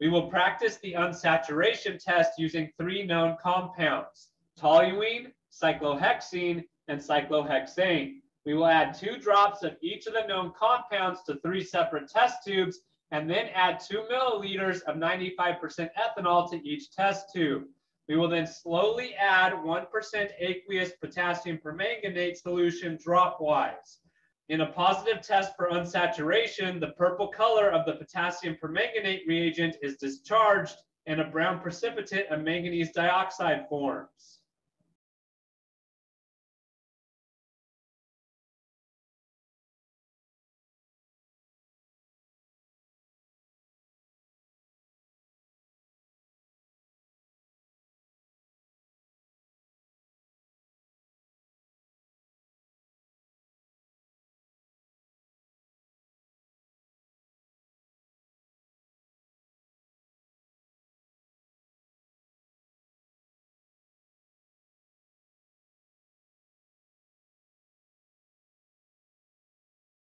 We will practice the unsaturation test using three known compounds, toluene, cyclohexene, and cyclohexane. We will add two drops of each of the known compounds to three separate test tubes and then add two milliliters of 95% ethanol to each test tube. We will then slowly add 1% aqueous potassium permanganate solution dropwise. In a positive test for unsaturation, the purple color of the potassium permanganate reagent is discharged and a brown precipitate of manganese dioxide forms.